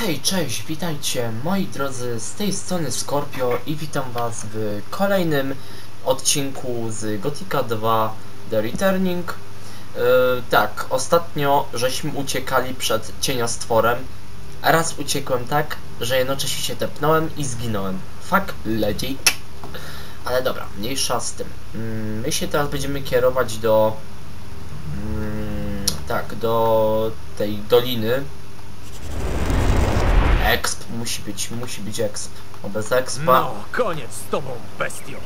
Hej, cześć, witajcie moi drodzy, z tej strony Scorpio i witam was w kolejnym odcinku z Gothica 2 The Returning. Yy, tak, ostatnio żeśmy uciekali przed cieniostworem, a raz uciekłem tak, że jednocześnie się tepnąłem i zginąłem. Fuck lady. Ale dobra, mniejsza z tym. Mm, My się teraz będziemy kierować do... mm, Tak, do tej doliny, Exp musi być, musi być exp. Bo bez expa. No, koniec z tobą, bestio.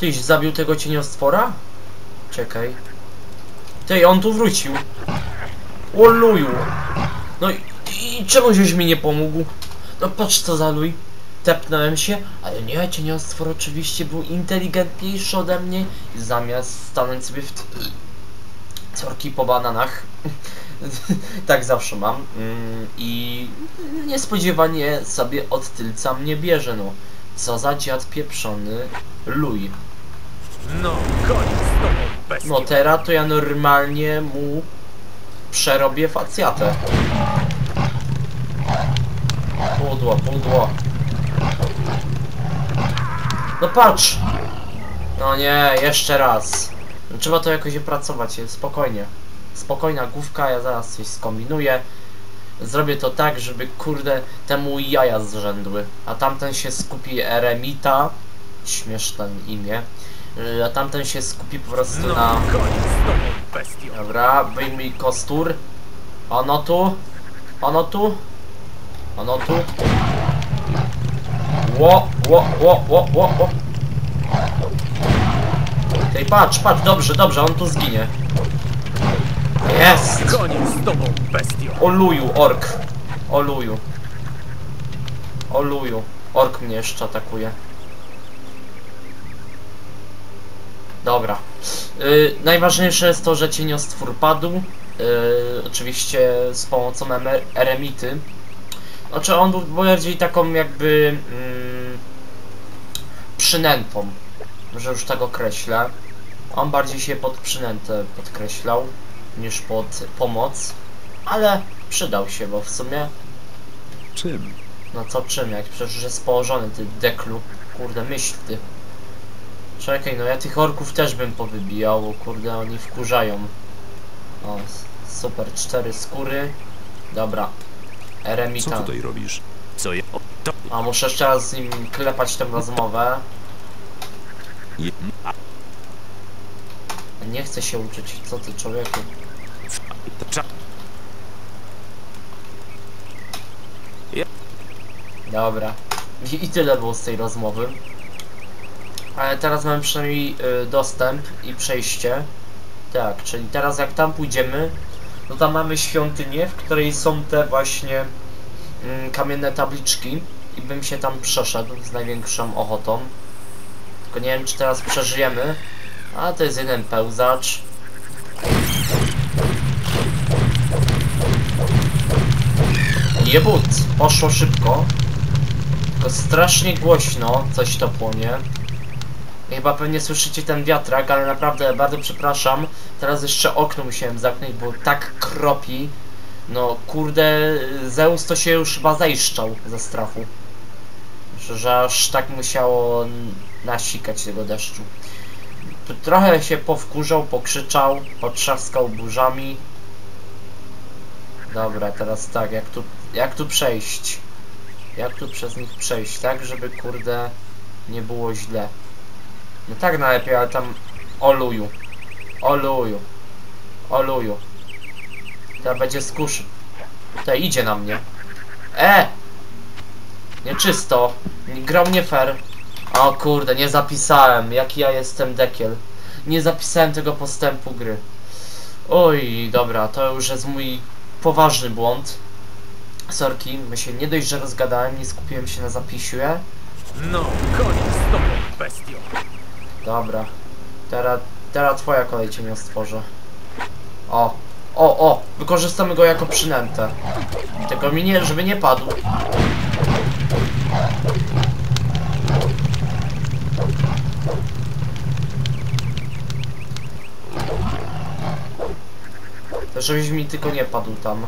Tyś zabił tego cieniostwora? Czekaj. Ty, on tu wrócił. Oluju. No i, i czemu żeś mi nie pomógł? No patrz co za luj. Tepnąłem się, ale nie, cieniostwór oczywiście był inteligentniejszy ode mnie i zamiast stanąć sobie w corki po bananach. tak zawsze mam. Mm, I niespodziewanie sobie od tylca mnie bierze, no. Co za dziad pieprzony luj. No, koniec z tobą. No teraz to ja normalnie mu przerobię facjatę. Pudło, pudło. No patrz! No nie, jeszcze raz. Trzeba to jakoś opracować, spokojnie. Spokojna główka, ja zaraz coś skombinuję. Zrobię to tak, żeby kurde temu jaja zrzędły. A tamten się skupi eremita. Śmieszne imię. Yy, A tamten się skupi po prostu No, na... Dobra, wyjmij kostur. Ono tu. Ono tu. Ono tu. Ło, ło, ło, ło, ło, ło. Tej patrz, patrz, dobrze, dobrze, on tu zginie. Jest! Koniec z tobą, bestio. Oluju, ork. Oluju. Oluju. Ork mnie jeszcze atakuje. Dobra. Yy, najważniejsze jest to, że cieniostwór padł. Yy, oczywiście z pomocą eremity. Znaczy on był bardziej taką jakby mm, przynętą, że już tak określę. On bardziej się pod przynętę podkreślał niż pod pomoc, ale przydał się, bo w sumie Czym? no co czym, jak przecież jest położony ty deklu. Kurde, myśl ty. Czekaj, no ja tych orków też bym powybijał, bo kurde oni wkurzają. O, super, cztery skóry. Dobra. Co Eremita. tutaj robisz? Co je... O, to... A muszę jeszcze raz z nim klepać tę rozmowę. Nie chcę się uczyć, co ty człowieku. Dobra. I, I tyle było z tej rozmowy. Ale teraz mamy przynajmniej y, dostęp i przejście. Tak, czyli teraz jak tam pójdziemy, no tam mamy świątynię, w której są te właśnie mm, kamienne tabliczki i bym się tam przeszedł z największą ochotą. Tylko nie wiem, czy teraz przeżyjemy. A to jest jeden pełzacz. Jebut! Poszło szybko. Tylko strasznie głośno coś to płonie. Chyba pewnie słyszycie ten wiatrak, ale naprawdę bardzo przepraszam. Teraz jeszcze okno musiałem zamknąć, bo tak kropi. No kurde, Zeus to się już chyba zajszczał ze strachu. Że, aż tak musiało nasikać tego deszczu. Trochę się powkurzał, pokrzyczał, potrzaskał burzami. Dobra, teraz tak, jak tu, jak tu przejść? Jak tu przez nich przejść, tak, żeby kurde nie było źle. No tak najlepiej, ale tam oluju. Oluju. Oluju. Teraz będzie skuszy. Tutaj idzie na mnie. E! Nieczysto. Grał nie fair. O kurde, nie zapisałem. Jaki ja jestem dekiel. Nie zapisałem tego postępu gry. Oj, dobra, to już jest mój poważny błąd. Sorki, my się nie dość, że rozgadałem, nie skupiłem się na zapisie. No, koniec z tobą. Dobra. Teraz, teraz twoja kolej cię nie stworzę. O, o, o, wykorzystamy go jako przynętę. Tylko mi nie, żeby nie padł. To żebyś mi tylko nie padł tam.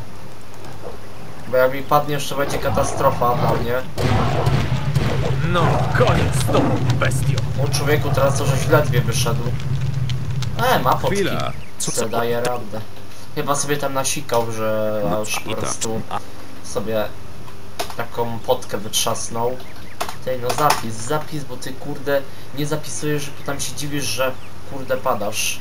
Bo jak mi padnie, jeszcze będzie katastrofa dla mnie. No, koniec z tobą, bestio. O człowieku, teraz to żeś ledwie wyszedł. E, ma potki. Chwila. Co, co- daje radę. Chyba sobie tam nasikał, że No, aż po tak. prostu sobie taką potkę wytrzasnął. Tej no zapis, zapis, bo ty kurde nie zapisujesz, że tam się dziwisz, że kurde padasz.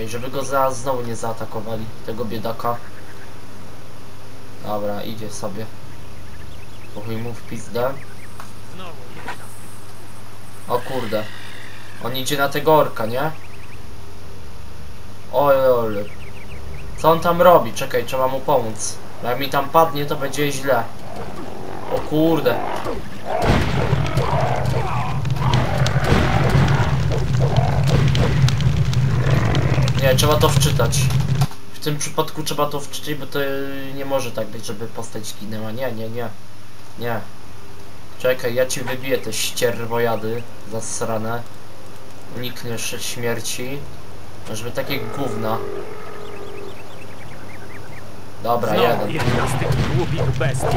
Ej, żeby go zaraz znowu nie zaatakowali, tego biedaka. Dobra, idzie sobie. Pochuj mu w pizdę. O kurde. On idzie na tego orka, nie? Oj, oj. Co on tam robi? Czekaj, trzeba mu pomóc. Bo Jak mi tam padnie, to będzie źle. O kurde. Nie, trzeba to wczytać. W tym przypadku trzeba to wczytać, bo to nie może tak być, żeby postać zginęła. Nie, nie, nie. Nie. Czekaj, ja ci wybiję te ścierwojady zasrane. Unikniesz śmierci. Żeby takie gówna. Dobra, Znowu jeden. jedna z tych głupich bestii.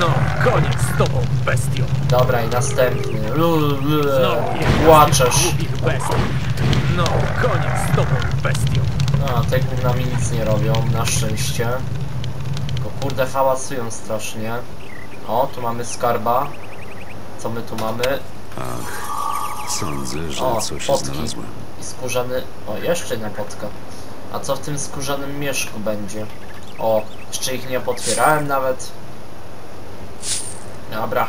No, koniec z tobą, bestio. Dobra, i następny. Lu- lu- Znowu jedna z tych Płaczesz. głupich bestii. No, koniec z tobą, bestio. No, te gówna mi nic nie robią, na szczęście. Tylko kurde hałasują strasznie. O, tu mamy skarba. Co my tu mamy? Ach, sądzę, że O, coś potki. znalazłem. I skórzany... O, jeszcze jedna potka. A co w tym skórzanym mieszku będzie? O, jeszcze ich nie potwierałem nawet. Dobra.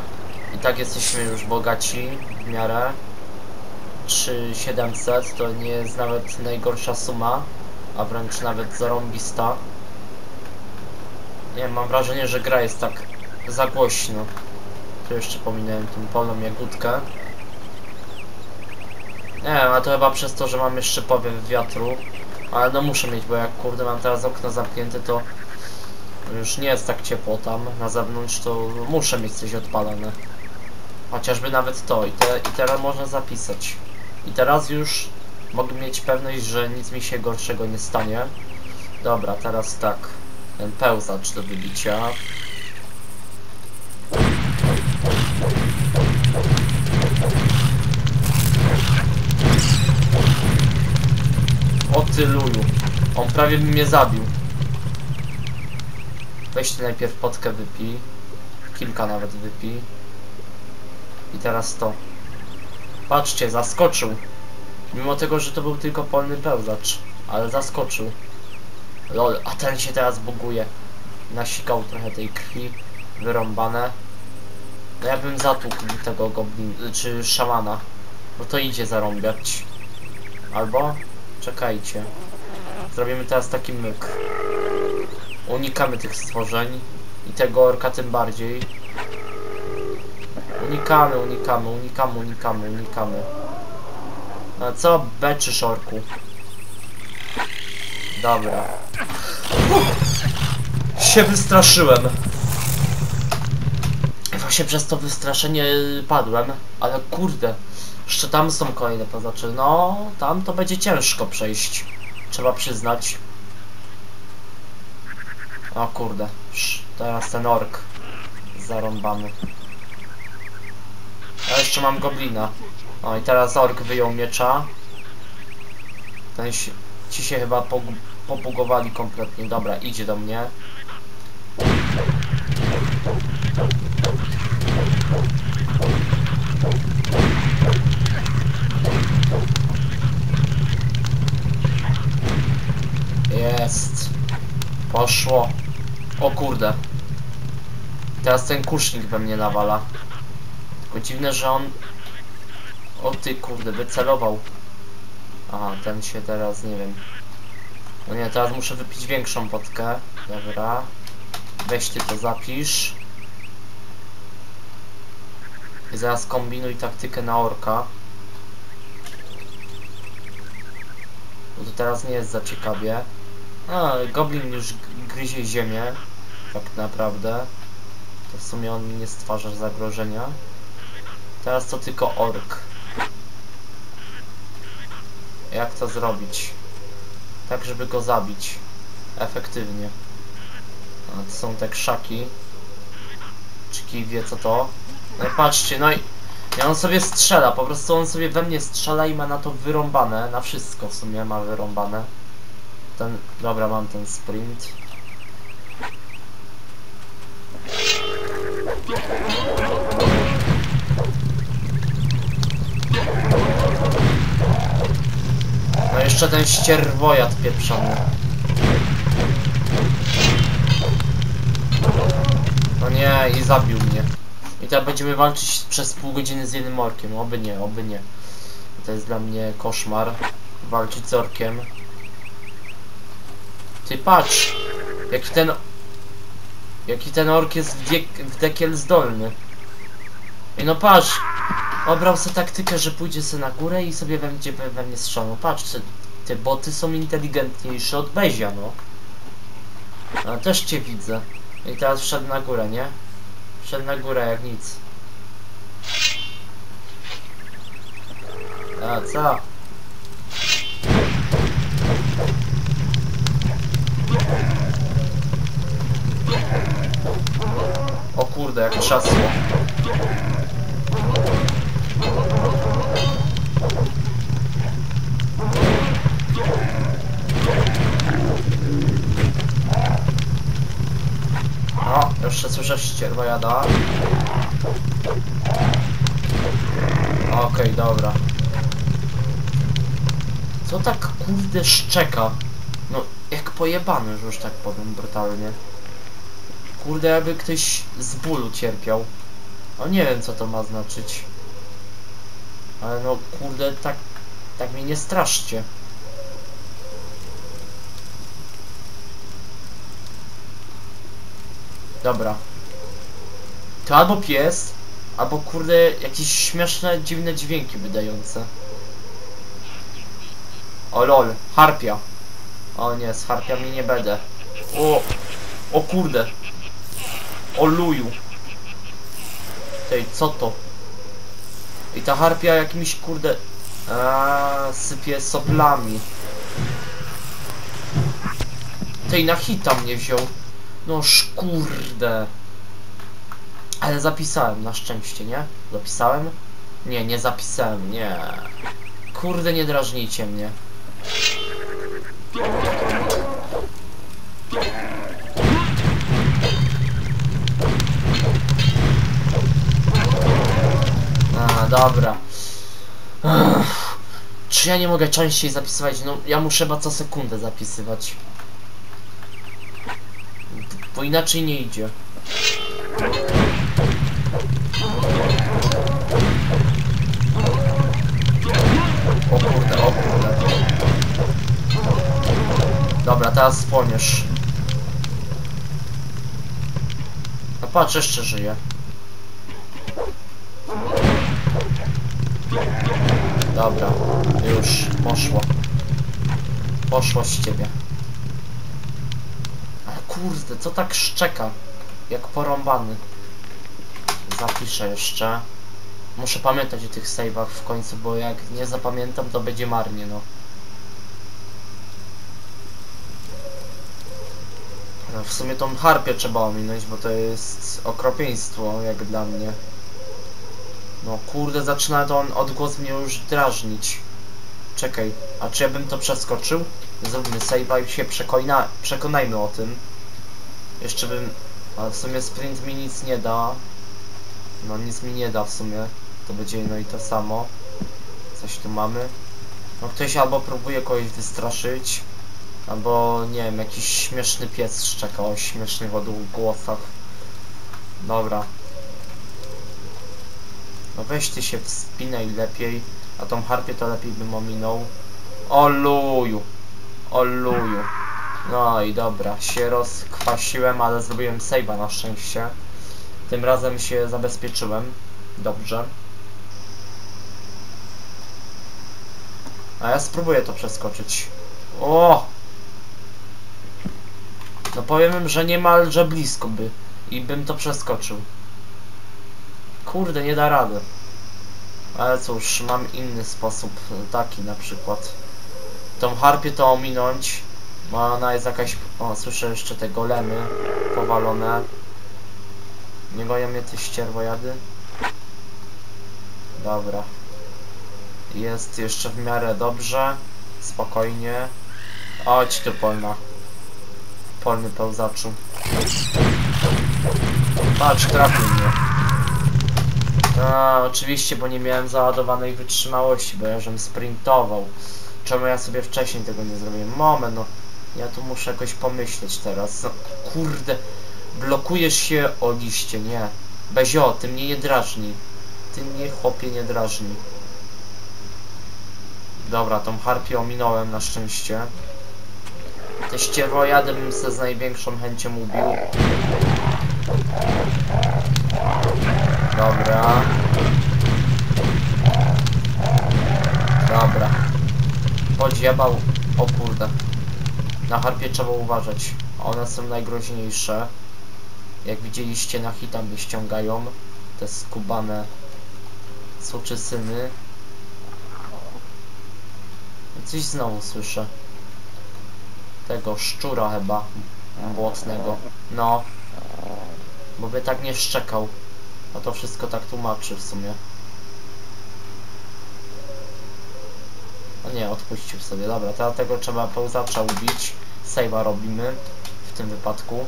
I tak jesteśmy już bogaci w miarę. 3700 to nie jest nawet najgorsza suma, a wręcz nawet zarąbista. Nie mam wrażenie, że gra jest tak za głośno. Tu jeszcze pominąłem tą polną jagódkę. Nie wiem, a to chyba przez to, że mam jeszcze powiew wiatru. Ale no muszę mieć, bo jak kurde mam teraz okno zamknięte, to już nie jest tak ciepło tam na zewnątrz, to muszę mieć coś odpalone. Chociażby nawet to i, te, i teraz można zapisać. I teraz już mogę mieć pewność, że nic mi się gorszego nie stanie. Dobra, teraz tak. Ten pełzacz do wybicia. O ty luju. On prawie by mnie zabił. Weźcie najpierw potkę wypij. Kilka nawet wypij. I teraz to. Patrzcie, zaskoczył. Mimo tego, że to był tylko polny pełzacz. Ale zaskoczył. Lol, a ten się teraz buguje. Nasikał trochę tej krwi. Wyrąbane. No ja bym zatłukł tego goblin, czy szamana. Bo to idzie zarąbiać. Albo? Czekajcie. Zrobimy teraz taki myk. Unikamy tych stworzeń. I tego orka tym bardziej. Unikamy, unikamy, unikamy, unikamy, unikamy. No co beczysz orku? Dobra. Się wystraszyłem. Właśnie przez to wystraszenie padłem, ale kurde, jeszcze tam są kolejne poznaczy. No, tam to będzie ciężko przejść. Trzeba przyznać. O kurde, teraz ten ork zarąbany. A jeszcze mam goblina. O i teraz ork wyjął miecza. Ten się, ci się chyba pogu- pobugowali kompletnie. Dobra, idzie do mnie. Jest. Poszło. O kurde. Teraz ten kusznik we mnie nawala. Tylko dziwne, że on... O ty kurde, wycelował. Aha, ten się teraz, nie wiem. No nie, teraz muszę wypić większą potkę. Dobra. Weź ty to zapisz. I zaraz kombinuj taktykę na orka. Bo to teraz nie jest za ciekawie. A, goblin już gryzie ziemię. Tak naprawdę. To w sumie on nie stwarza zagrożenia. Teraz to tylko ork. Jak to zrobić? Tak, żeby go zabić. Efektywnie. A, to są te krzaki. Czy kij wie co to? No patrzcie, no i... I on sobie strzela, po prostu on sobie we mnie strzela i ma na to wyrąbane, na wszystko w sumie ma wyrąbane. Ten, dobra, mam ten sprint. No jeszcze ten ścierwojad pieprzony. No nie, i zabił mnie. I teraz będziemy walczyć przez pół godziny z jednym orkiem. Oby nie, oby nie. To jest dla mnie koszmar. Walczyć z orkiem. Ty patrz! Jaki ten... Jaki ten ork jest w, w dekiel zdolny. I no patrz! Obrał sobie taktykę, że pójdzie sobie na górę i sobie we, we mnie strzelał. No patrz, te, boty są inteligentniejsze od Bezia. No też cię widzę. I teraz wszedł na górę, nie? Wszedł na górę jak nic. A co? O kurde, jak trzasło. Jeszcze słyszę ścierwojada. Okej, dobra. Co tak kurde szczeka? No, jak pojebany, że już tak powiem brutalnie. Kurde, jakby ktoś z bólu cierpiał. No nie wiem co to ma znaczyć. Ale no kurde, tak, tak mnie nie straszcie. Dobra. To albo pies, albo kurde jakieś śmieszne, dziwne dźwięki wydające. O lol, harpia. O nie, z harpiami nie będę. O, o kurde. O luju. Tej, co to? I ta harpia jakimś kurde... A, sypie soplami. Tej na hita mnie wziął. No szkurde. Ale zapisałem, na szczęście, nie? Zapisałem? Nie, nie zapisałem, nie. Kurde, nie drażnijcie mnie. A, dobra. Czy ja nie mogę częściej zapisywać? No, ja muszę chyba co sekundę zapisywać. Bo inaczej nie idzie. O kurde, o kurde. Dobra, teraz spłoniesz. No patrz, jeszcze żyje. Dobra, już poszło. Poszło z ciebie. Kurde, co tak szczeka? Jak porąbany. Zapiszę jeszcze. Muszę pamiętać o tych save'ach w końcu, bo jak nie zapamiętam, to będzie marnie, no. No, w sumie tą harpię trzeba ominąć, bo to jest okropieństwo, jak dla mnie. No kurde, zaczyna to on odgłos mnie już drażnić. Czekaj, a czy ja bym to przeskoczył? Zróbmy save'a i się przekona przekonajmy o tym. Jeszcze bym... Ale w sumie sprint mi nic nie da. No nic mi nie da w sumie. To będzie no i to samo. Coś tu mamy. No ktoś albo próbuje kogoś wystraszyć. Albo nie wiem, jakiś śmieszny pies szczeka o śmiesznych odgłosach. Dobra. No weź ty się wspinaj lepiej, a tą harpię to lepiej bym ominął. O luju. O luju. No i dobra, się rozkwasiłem, ale zrobiłem save'a na szczęście. Tym razem się zabezpieczyłem. Dobrze. A ja spróbuję to przeskoczyć. O! No powiem, że niemalże blisko by. I bym to przeskoczył. Kurde, nie da rady. Ale cóż, mam inny sposób, taki na przykład. Tą harpię to ominąć, bo ona jest jakaś... O, słyszę jeszcze te golemy powalone. Nie gonią mnie te ścierwojady? Dobra. Jest jeszcze w miarę dobrze. Spokojnie. Chodź tu polna. Polny pełzaczu. Patrz, trafił mnie. A, oczywiście, bo nie miałem załadowanej wytrzymałości, bo ja żem sprintował. Czemu ja sobie wcześniej tego nie zrobiłem? Moment, no. Ja tu muszę jakoś pomyśleć teraz. No, kurde. Blokujesz się o liście, nie. Bezio, ty mnie nie drażni. Ty mnie, chłopie, nie drażni. Dobra, tą harpię ominąłem na szczęście. Te ścierwojady bym se z największą chęcią ubił. Dobra. Dobra. Podziebał. O kurde. Na harpie trzeba uważać. One są najgroźniejsze. Jak widzieliście na hita mnie ściągają. Te skubane suczysyny. Coś znowu słyszę. Tego szczura chyba. Błotnego. No. Bo by tak nie szczekał. A to wszystko tak tłumaczy w sumie. Nie, odpuścił sobie. Dobra, teraz tego trzeba pełzacza ubić. Save'a robimy. W tym wypadku.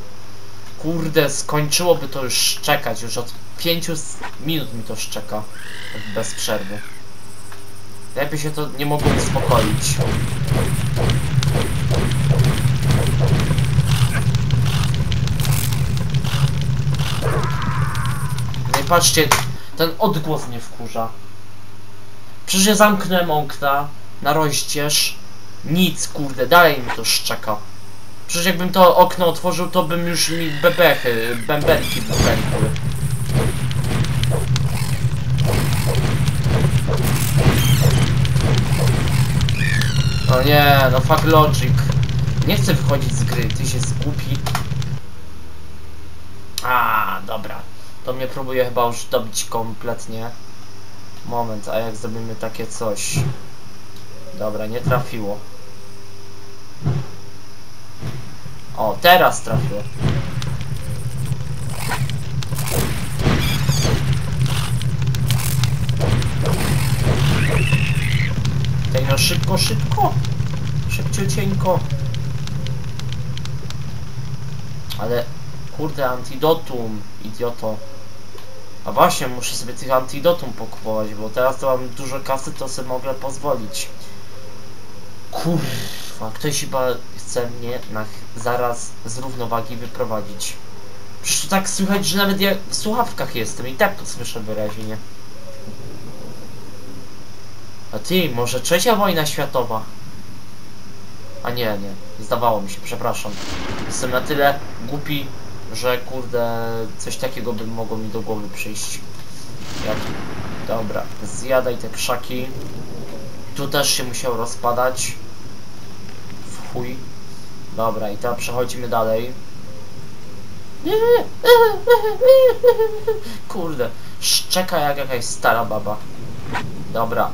Kurde, skończyłoby to już szczekać. Już od 5 minut mi to szczeka. Bez przerwy. Lepiej się to nie mogło uspokoić. No i patrzcie, ten odgłos mnie wkurza. Przecież ja zamknąłem okna na rozdzież. Nic, kurde, dalej mi to szczeka. Przecież jakbym to okno otworzył, to bym już mi bebechy, bębenki wypękły. O nie, no fuck logic. Nie chcę wychodzić z gry, ty się zgubi. A, dobra. To mnie próbuje chyba już dobić kompletnie. Moment, a jak zrobimy takie coś? Dobra, nie trafiło. O, teraz trafiło. Ej, no szybko, szybko. Szybciucieńko. Ale, kurde, antidotum, idioto. A właśnie, muszę sobie tych antidotum pokupować, bo teraz to mam dużo kasy, to sobie mogę pozwolić. Kurwa, ktoś chyba chce mnie na zaraz z równowagi wyprowadzić. Przecież to tak słychać, że nawet ja w słuchawkach jestem i tak słyszę wyraźnie. A ty, może trzecia wojna światowa? A nie, nie. Zdawało mi się, przepraszam. Jestem na tyle głupi, że kurde, coś takiego by mogło mi do głowy przyjść. Jak... Dobra, zjadaj te krzaki. Tu też się musiał rozpadać. W chuj. Dobra, i teraz przechodzimy dalej. Kurde, szczeka jak jakaś stara baba. Dobra.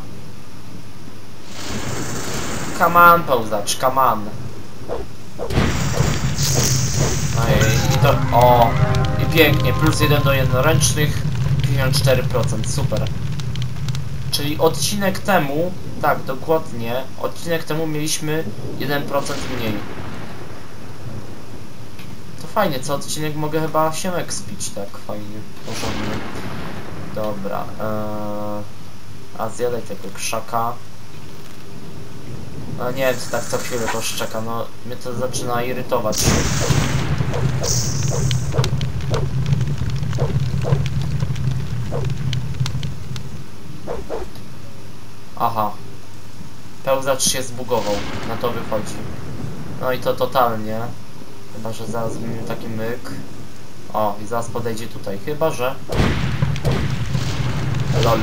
Come on, pełzacz, come on. No i, to... O! I pięknie, plus 1 do jednoręcznych, 54%, super. Czyli odcinek temu, tak, dokładnie, odcinek temu mieliśmy 1% mniej. To fajnie, co odcinek mogę chyba się ekspić, tak, fajnie, porządnie. Dobra, eee, a zjadaj tego krzaka. No nie wiem, tak co chwilę to szczeka, no mnie to zaczyna irytować. Aha. Pełzacz się zbugował, na to wychodzi. No i to totalnie. Chyba, że zaraz zrobimy taki myk. O, i zaraz podejdzie tutaj. Chyba, że... Lol.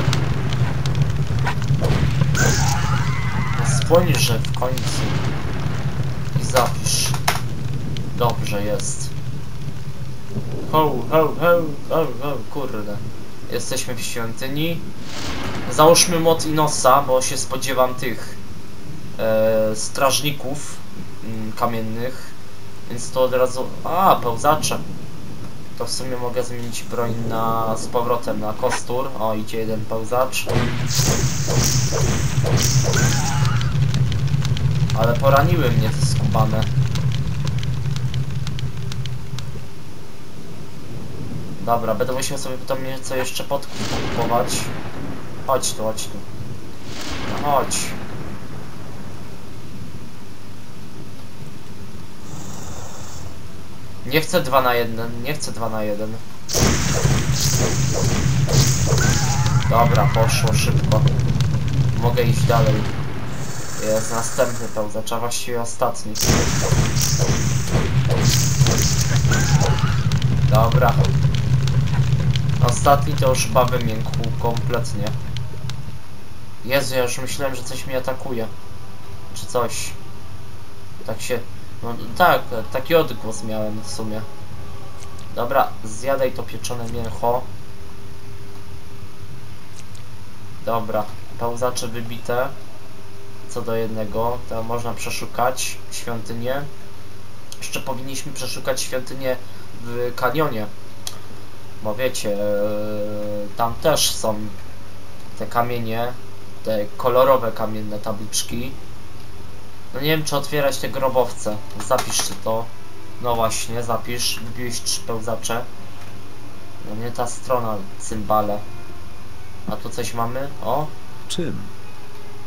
Spojrzyj w końcu. I zapisz. Dobrze jest. Ho, ho, ho, ho, ho, kurde. Jesteśmy w świątyni. Załóżmy mod Inosa, bo się spodziewam tych e, strażników mm, kamiennych, więc to od razu... A, pełzacze. To w sumie mogę zmienić broń na, z powrotem na kostur. O, idzie jeden pełzacz. Ale poraniły mnie te skubane. Dobra, będę musiał sobie potem nieco jeszcze podkupować. Chodź tu, chodź tu. Chodź. Nie chcę 2 na 1, nie chcę 2 na 1. Dobra, poszło szybko. Mogę iść dalej. Jest następny pełzacz, a właściwie ostatni. Dobra. Ostatni to już baby miękł kompletnie. Jezu, ja już myślałem, że coś mnie atakuje. Czy coś. Tak się... No tak, taki odgłos miałem w sumie. Dobra, zjadaj to pieczone mięcho. Dobra, pełzacze wybite. Co do jednego, to można przeszukać świątynię. Jeszcze powinniśmy przeszukać świątynię w kanionie. Bo wiecie, e, tam też są te kamienie, te kolorowe kamienne tabliczki. No nie wiem, czy otwierać te grobowce. Zapiszcie to. No właśnie, zapisz. Wybiłeś trzy pełzacze. No nie ta strona, cymbale. A tu coś mamy? O, Czym?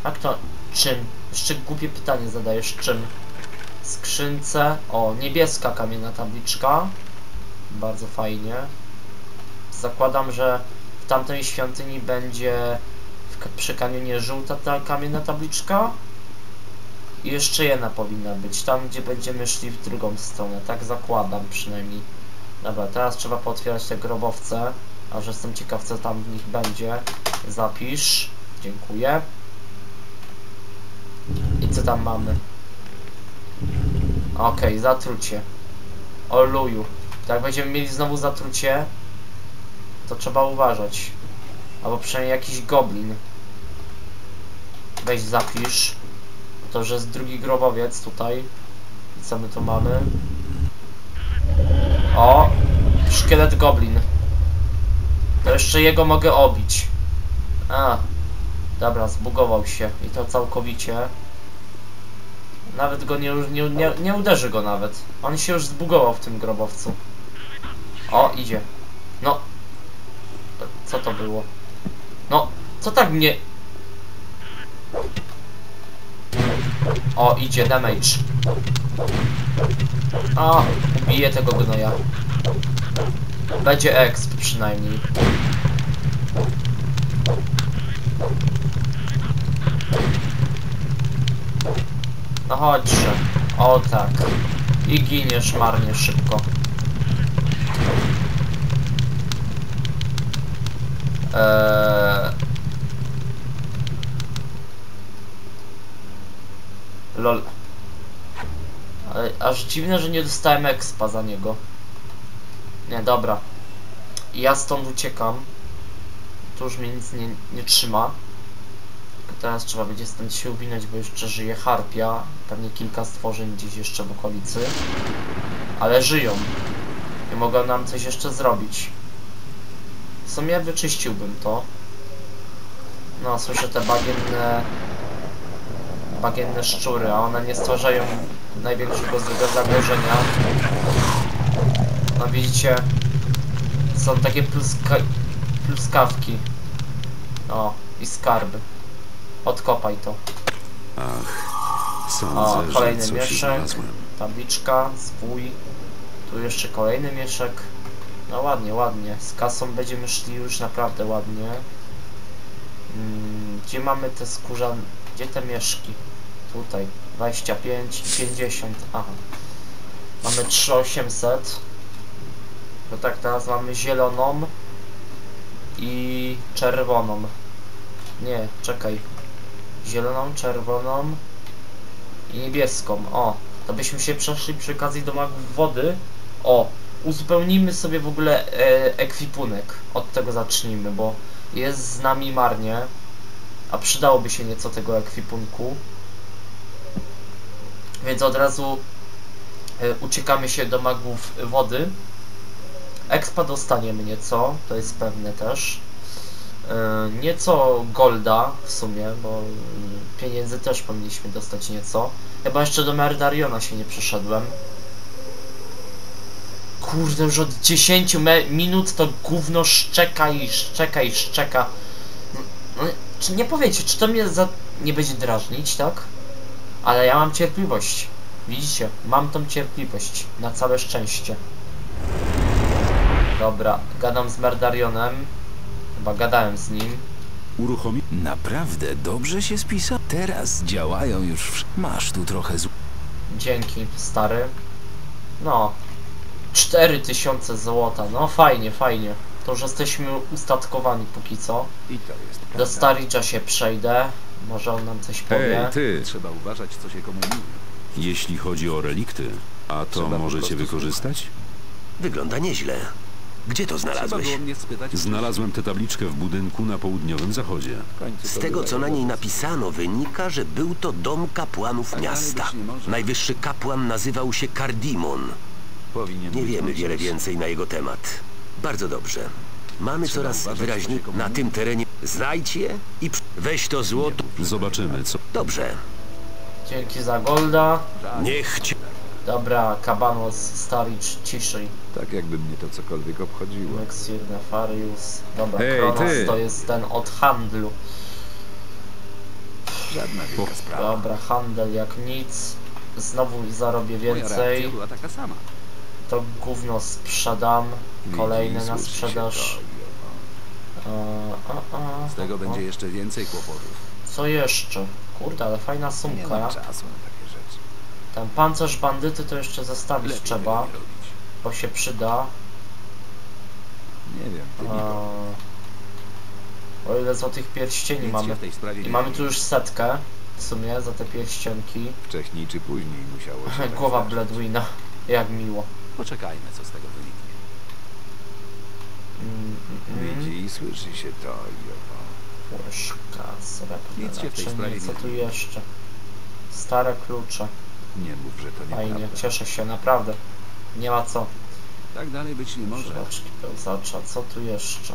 jak to? Czym? Jeszcze głupie pytanie zadajesz. Czym? Skrzynce. O, niebieska kamienna tabliczka. Bardzo fajnie. Zakładam, że w tamtej świątyni będzie w, przy kanionie żółta ta kamienna tabliczka. I jeszcze jedna powinna być. Tam, gdzie będziemy szli w drugą stronę. Tak zakładam przynajmniej. Dobra, teraz trzeba pootwierać te grobowce. A że jestem ciekaw, co tam w nich będzie. Zapisz. Dziękuję. I co tam mamy? Okej, zatrucie. Oluju. Jak będziemy mieli znowu zatrucie, to trzeba uważać. Albo przynajmniej jakiś goblin. Weź zapisz. To, że jest drugi grobowiec tutaj. Co my tu mamy? O! Szkielet goblin. To jeszcze jego mogę obić. A. Dobra, zbugował się. I to całkowicie. Nawet go nie, nie, nie, nie uderzy go nawet. On się już zbugował w tym grobowcu. O, idzie. No. Co to było? No, co tak mnie... O, idzie damage. A, ubije tego gnoja. Będzie exp przynajmniej. No chodźże. O tak. I giniesz marnie szybko. Eee... Lol. Ale aż dziwne, że nie dostałem expa za niego. Nie, dobra. Ja stąd uciekam. Tu już mnie nic nie, nie trzyma. Teraz trzeba będzie stąd się uwinąć, bo jeszcze żyje harpia. Pewnie kilka stworzeń gdzieś jeszcze w okolicy. Ale żyją. I mogą nam coś jeszcze zrobić. W sumie wyczyściłbym to. No, słyszę te bagienne... Bagienne szczury, a one nie stwarzają największego zagrożenia. No widzicie, są takie pluska... pluskawki. O, i skarby. Odkopaj to. Ach, O, kolejny mieszek. Tabliczka, zwój. Tu jeszcze kolejny mieszek. No ładnie, ładnie. Z kasą będziemy szli już naprawdę ładnie. Mm, gdzie mamy te skórzane... Gdzie te mieszki? Tutaj. 25 i 50. Aha. Mamy 3800. To tak, teraz mamy zieloną i czerwoną. Nie, czekaj. Zieloną, czerwoną i niebieską. O, to byśmy się przeszli przy okazji do magów wody. O, uzupełnimy sobie w ogóle e, ekwipunek. Od tego zacznijmy, bo jest z nami marnie. A przydałoby się nieco tego ekwipunku. Więc od razu e, uciekamy się do magów wody. Expa dostaniemy nieco, to jest pewne też. E, Nieco golda w sumie, bo pieniędzy też powinniśmy dostać nieco. Chyba jeszcze do Merdariona się nie przeszedłem. Kurde, już od 10 me- minut to gówno szczeka i szczeka i szczeka. Czy nie powiecie, czy to mnie za... nie będzie drażnić, tak? Ale ja mam cierpliwość. Widzicie? Mam tą cierpliwość. Na całe szczęście. Dobra, gadam z Merdarionem. Chyba gadałem z nim. Uruchomi... Naprawdę dobrze się spisał. Teraz działają już. Masz tu trochę z... Dzięki, stary. No. 4000 złota. No fajnie, fajnie. To już jesteśmy ustatkowani póki co. I to jest Do. Staricza się przejdę. Może on nam coś powie. Hej, ty! Trzeba uważać, co się komu mówi. Jeśli chodzi o relikty, a to Trzeba po możecie prostu wykorzystać? Wygląda nieźle. Gdzie to Trzeba znalazłeś? było mnie spytać. Znalazłem tę tabliczkę w budynku na południowym zachodzie. W końcu Z to tego, co na niej napisano, wynika, że był to dom kapłanów Tak miasta. Najwyższy kapłan nazywał się Kardimon. Powinien Nie być wiemy wiele więcej na jego temat. Bardzo dobrze. Mamy Trzeba coraz uważać, co wyraźniej się na tym terenie. Znajdź je i przy- weź to złoto. Zobaczymy, co... Dobrze. Dzięki za golda. Niech ci... Dobra, Kabanos, Staricz, ciszej. Tak jakby mnie to cokolwiek obchodziło. Mexir, Nefarius. Dobra, Hej, Kronos ty! to jest ten od handlu. Żadna wielka sprawa. Dobra, handel jak nic. Znowu zarobię Moja reakcja więcej. była taka sama. To gówno sprzedam. Kolejne Widzi, na sprzedaż. a, Z tego będzie jeszcze więcej kłopotów. Co jeszcze? Kurde, ale fajna Nie sumka. mam czasu na takie rzeczy. Ten pancerz bandyty to jeszcze zostawić Lepiej trzeba, nie bo się przyda. Nie wiem, ty A, o ile złotych pierścieni Nic mamy. I nie mamy tu już setkę w sumie za te pierścionki. Wcześniej czy później musiało się tak Głowa. Bledwina. Jak miło. Poczekajmy, co z tego wyniknie. Mm. Widzi i słyszy się to i owo. Łyżka srebrna Nic się w tej sprawie naczynie. Co nie tu jeszcze? Stare klucze. Nie mów, że to Fajnie, nieprawda. cieszę się, naprawdę. Nie ma co. Tak dalej być nie może. Żelaczki pełzacza, co tu jeszcze?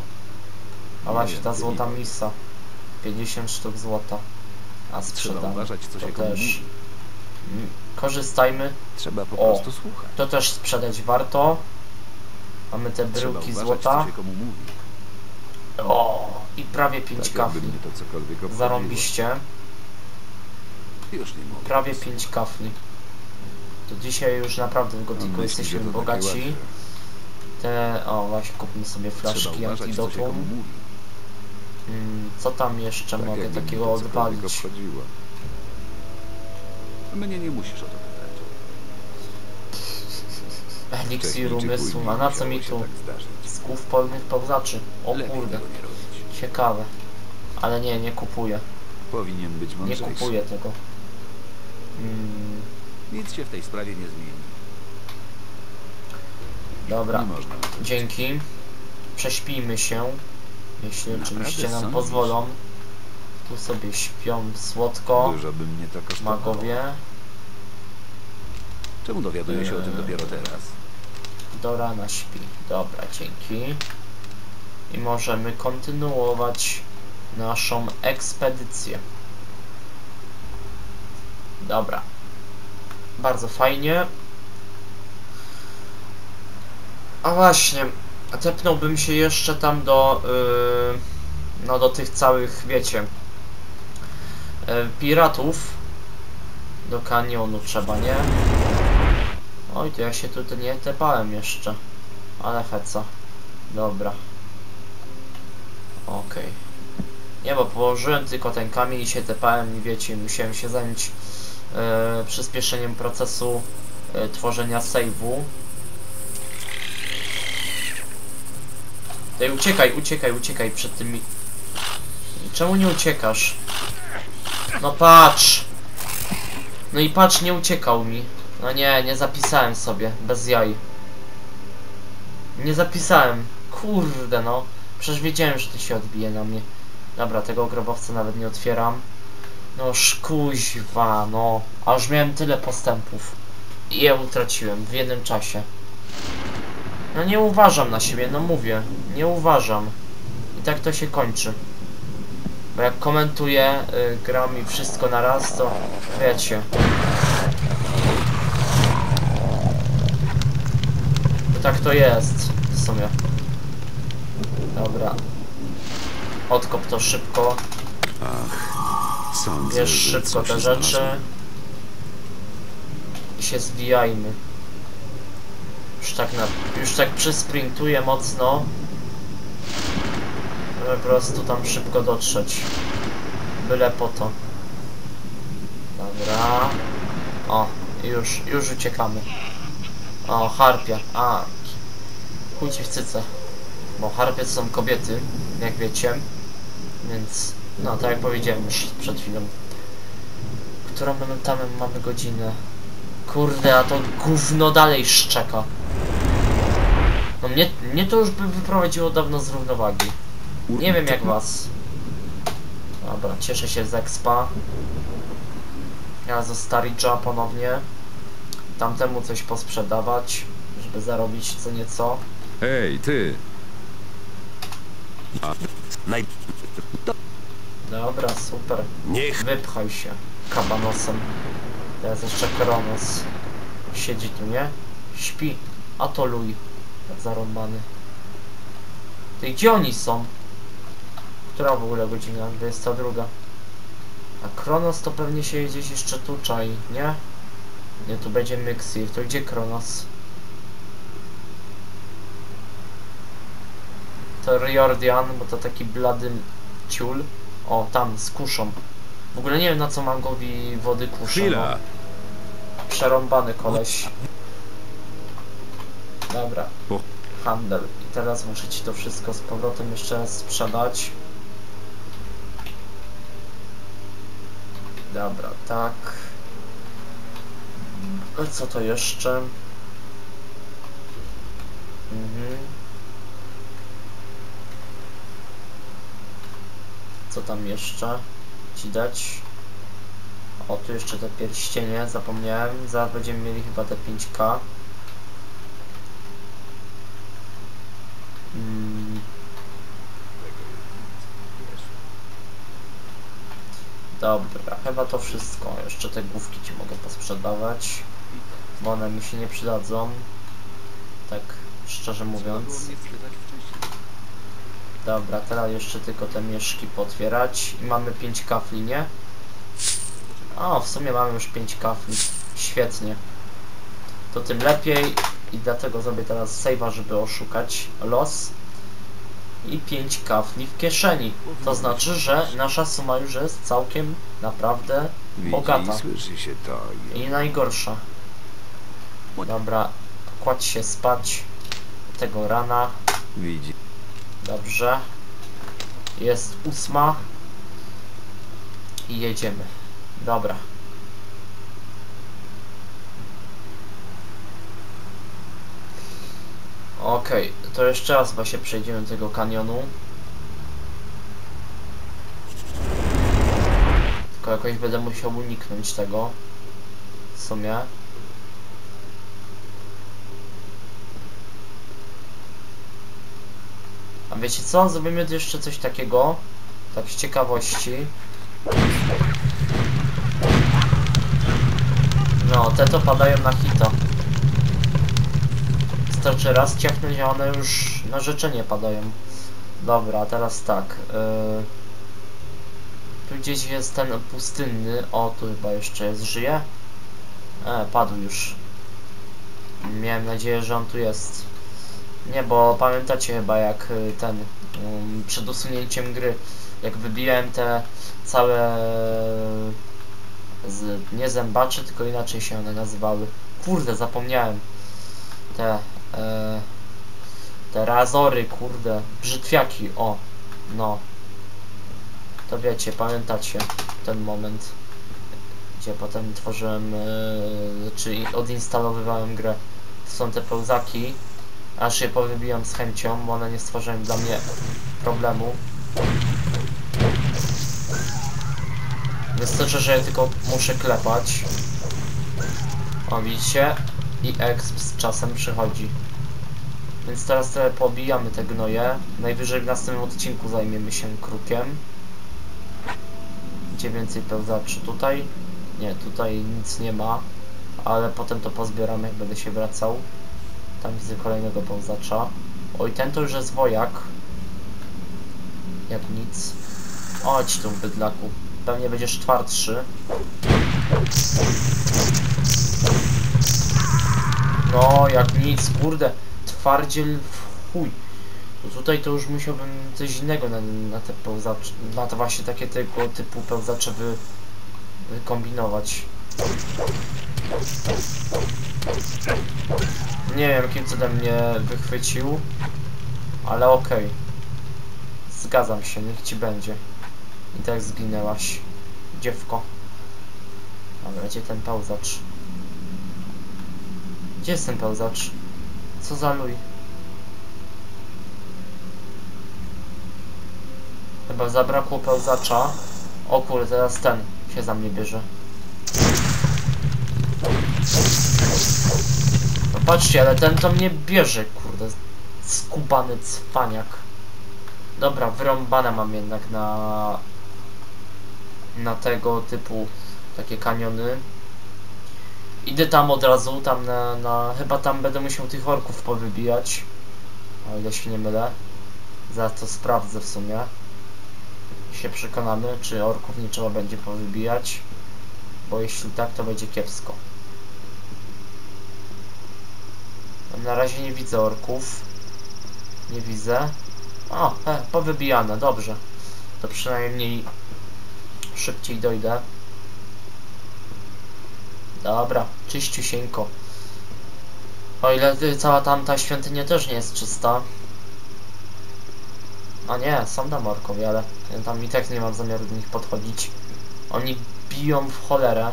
A Nie właśnie ta złota misa. 50 sztuk złota. A Trzeba sprzedam. uważać, co to się też. mówi. Korzystajmy. Trzeba po O. prostu słuchać. To też sprzedać warto. Mamy te bryłki złota. O, i prawie 5 Tak kafli. Zarąbiście. Prawie 5 kafli. To dzisiaj już naprawdę w Gotiku jesteśmy bogaci. Te, o właśnie kupmy sobie flaszki antidotum. Mm, co tam jeszcze Tak mogę takiego obchodziło. Mnie nie musisz o to. Eliksir umysłu, a na co mi tu? Tak. Z głów polnych pełzaczy. O kurde, nie robić. ciekawe. Ale nie, nie kupuję. Powinien być Nie mądrzejszy. kupuję tego. Mm, Nic się w tej sprawie nie zmieni. dobra, Nie dzięki. Prześpijmy się. Jeśli Naprawdę oczywiście nam pozwolą. Tu sobie śpią słodko. Dużo by mnie to kosztowało. Magowie. Czemu dowiaduję się o tym dopiero teraz? Do rana śpi. Dobra, dzięki. I możemy kontynuować naszą ekspedycję. Dobra. Bardzo fajnie. A właśnie, tepnąłbym się jeszcze tam do, yy, no do tych całych, wiecie, yy, piratów. Do kanionu trzeba, nie? Oj, to ja się tutaj nie tepałem jeszcze. Ale heca. Dobra. Okej. Nie, bo położyłem tylko ten kamień i się tepałem i wiecie, musiałem się zająć e, przyspieszeniem procesu e, tworzenia save'u. Ej, uciekaj, uciekaj, uciekaj przed tymi... Czemu nie uciekasz? No patrz! No i patrz, nie uciekał mi. No nie, nie zapisałem sobie, bez jaj. Nie zapisałem. Kurde no. Przecież wiedziałem, że to się odbije na mnie. Dobra, tego grobowca nawet nie otwieram. No szkuźwa, no. A już miałem tyle postępów. I je utraciłem w jednym czasie. No nie uważam na siebie, no mówię. Nie uważam. I tak to się kończy. Bo jak komentuję, y, gram i wszystko na raz, to wiecie. Tak to jest w sumie. Dobra. Odkop to szybko. Sądzę, Bierz szybko te rzeczy. I się zwijajmy. Już tak na, już tak przysprintuję mocno. Żeby po prostu tam szybko dotrzeć. Byle po to. Dobra. O, już, już uciekamy. O, harpia. A, chuj w cyce. Bo harpie to są kobiety, jak wiecie. Więc, no, tak jak powiedziałem już przed chwilą. Którą my tam mamy godzinę? Kurde, a to gówno dalej szczeka. No mnie, mnie to już by wyprowadziło dawno z równowagi. Nie wiem jak was. Dobra, cieszę się z expa. Ja ze Staridża ponownie. Tamtemu coś posprzedawać, żeby zarobić co nieco. Hej, ty! Naj... Dobra, super. Niech... Wypchaj się kabanosem. Teraz jeszcze Kronos. Siedzi tu, nie? Śpi. A to luj. Zarąbany. Ty gdzie oni są? Która w ogóle godzina? 22. A Kronos to pewnie się gdzieś jeszcze tu czai, nie? Nie, tu będzie Myxir. To gdzie Kronos? To Riordian, bo to taki blady ciul. O, tam, z kuszą. W ogóle nie wiem na co mangowi wody kuszą. No. Przerąbany koleś. Dobra. Handel. I teraz muszę ci to wszystko z powrotem jeszcze sprzedać. Dobra, tak. A Co to jeszcze? Mhm. Co tam jeszcze ci dać? O, tu jeszcze te pierścienie, zapomniałem. Zaraz będziemy mieli chyba te 5k. Mm. Dobra, chyba to wszystko. Jeszcze te główki ci mogę posprzedawać, bo one mi się nie przydadzą. Tak szczerze mówiąc. Dobra, teraz jeszcze tylko te mieszki potwierać i mamy 5 kafli, nie? O, w sumie mamy już 5 kafli. Świetnie. To tym lepiej i dlatego zrobię teraz save'a, żeby oszukać los. I 5 kafli w kieszeni. To znaczy, że nasza suma już jest całkiem naprawdę bogata. słyszy się to. I najgorsza. Dobra, kładź się spać tego rana. Widzi. Dobrze. Jest ósma. I jedziemy. Dobra. Okej, to jeszcze raz się przejdziemy do tego kanionu. Tylko jakoś będę musiał uniknąć tego. W sumie. A wiecie co? Zrobimy jeszcze coś takiego. Tak z ciekawości. No, te to padają na hito. Wystarczy raz ciachnąć, a one już na życzenie padają. Dobra, teraz tak. Yy... Tu gdzieś jest ten pustynny. O, tu chyba jeszcze jest. Żyje? E, padł już. Miałem nadzieję, że on tu jest. Nie, bo pamiętacie chyba jak y, ten um, przed usunięciem gry, jak wybiłem te całe z, nie zębacze, tylko inaczej się one nazywały. Kurde, zapomniałem. Te e, te razory, kurde, brzytwiaki, o, no. To wiecie, pamiętacie ten moment, gdzie potem tworzyłem, e, czy odinstalowywałem grę. To są te pełzaki, aż je powybijam z chęcią, bo one nie stworzyły dla mnie problemu. Wystarczy, że ja tylko muszę klepać. O, widzicie? I exp z czasem przychodzi. Więc teraz trochę pobijamy te gnoje. Najwyżej w następnym odcinku zajmiemy się krukiem. Gdzie więcej pełzaczy? Tutaj? Nie, tutaj nic nie ma. Ale potem to pozbieram, jak będę się wracał. Tam widzę kolejnego pełzacza. Oj, ten to już jest wojak. Jak nic. Chodź tu, bydlaku. Pewnie będziesz twardszy. No, jak nic, kurde. Twardziel w chuj. Tutaj to już musiałbym coś innego na, na te pełzacze, na to właśnie takie tego typu pełzacze wy, wykombinować. Nie wiem, jakim cudem mnie wychwycił, ale okej. Zgadzam się, niech ci będzie. I tak zginęłaś, dziewko. Dobra, gdzie ten pełzacz? Gdzie jest ten pełzacz? Co za luj? Chyba zabrakło pełzacza. O teraz ten się za mnie bierze. No patrzcie, ale ten to mnie bierze, kurde. Skubany cwaniak. Dobra, wyrąbane mam jednak na... Na tego typu takie kaniony. Idę tam od razu, tam na, na... Chyba tam będę musiał tych orków powybijać. O ile się nie mylę. Zaraz to sprawdzę w sumie. I się przekonamy, czy orków nie trzeba będzie powybijać. Bo jeśli tak, to będzie kiepsko. Na razie nie widzę orków. Nie widzę. O, e, powybijane, dobrze. To przynajmniej szybciej dojdę. Dobra, czyściusieńko. O ile y, cała tamta świątynia też nie jest czysta. A nie, są tam orkowie, ale ja tam i tak nie mam zamiaru do nich podchodzić. Oni biją w cholerę.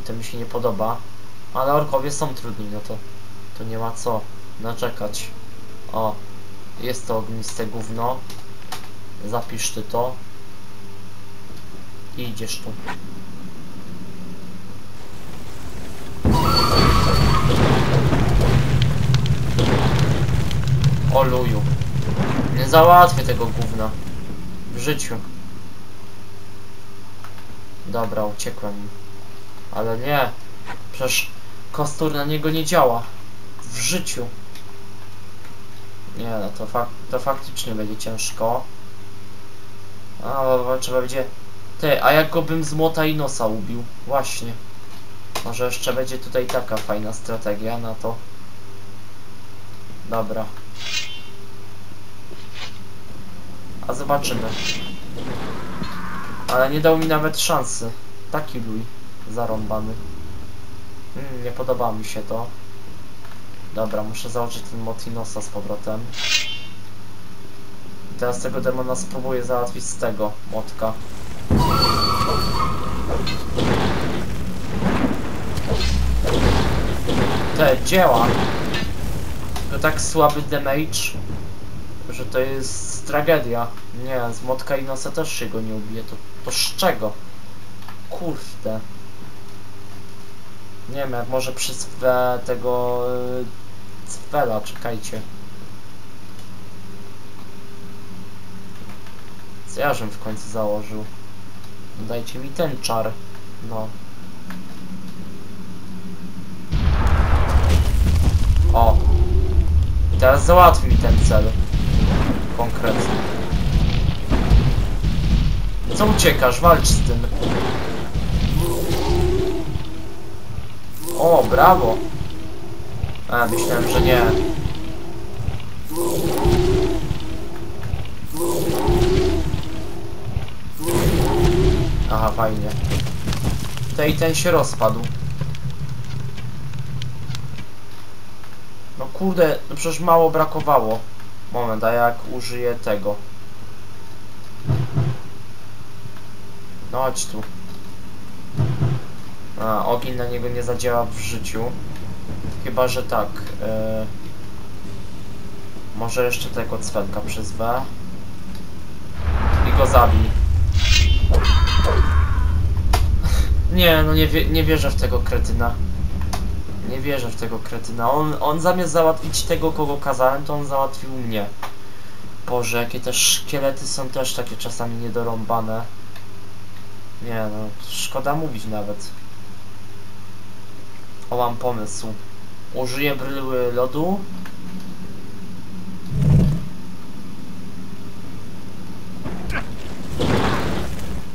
I to mi się nie podoba. Ale orkowie są trudni, no to, to nie ma co naczekać. O, jest to ogniste gówno. Zapisz ty to. I idziesz tu. Nie załatwię tego gówna. W życiu. Dobra, uciekłem. Ale nie. Przecież kostur na niego nie działa. W życiu. Nie, no to, fak to faktycznie będzie ciężko. A, trzeba będzie... Ty, a jak go bym z młota i nosa ubił? Właśnie. Może jeszcze będzie tutaj taka fajna strategia na to. Dobra. A zobaczymy. Ale nie dał mi nawet szansy. Taki luj. Zarąbany. Hmm, nie podoba mi się to. Dobra, muszę założyć ten Motinosa z powrotem. Teraz tego demona spróbuję załatwić z tego młotka. Te dzieła. To tak słaby damage, że to jest tragedia. Nie, z młotka i nosa też się go nie ubije. To, to z czego? Kurde. Nie wiem, jak może przyzwę tego y, cwela, czekajcie. Co ja w końcu założył? Dajcie mi ten czar. No. O. I teraz załatwi mi ten cel. Konkretnie. Co uciekasz? Walcz z tym. O, brawo. A, myślałem, że nie. Aha, fajnie. Tutaj ten się rozpadł. No kurde, no przecież mało brakowało. Moment, a jak użyję tego? No chodź tu. A, ogień na niego nie zadziała w życiu. Chyba, że tak. Yy... Może jeszcze tego cwelka przyzwę. I go zabij. Nie, no nie, wie, nie wierzę w tego kretyna. Nie wierzę w tego kretyna. On, on zamiast załatwić tego, kogo kazałem, to on załatwił mnie. Boże, jakie te szkielety są też takie czasami niedorąbane. Nie no, szkoda mówić nawet. O, mam pomysł. Użyję bryły lodu.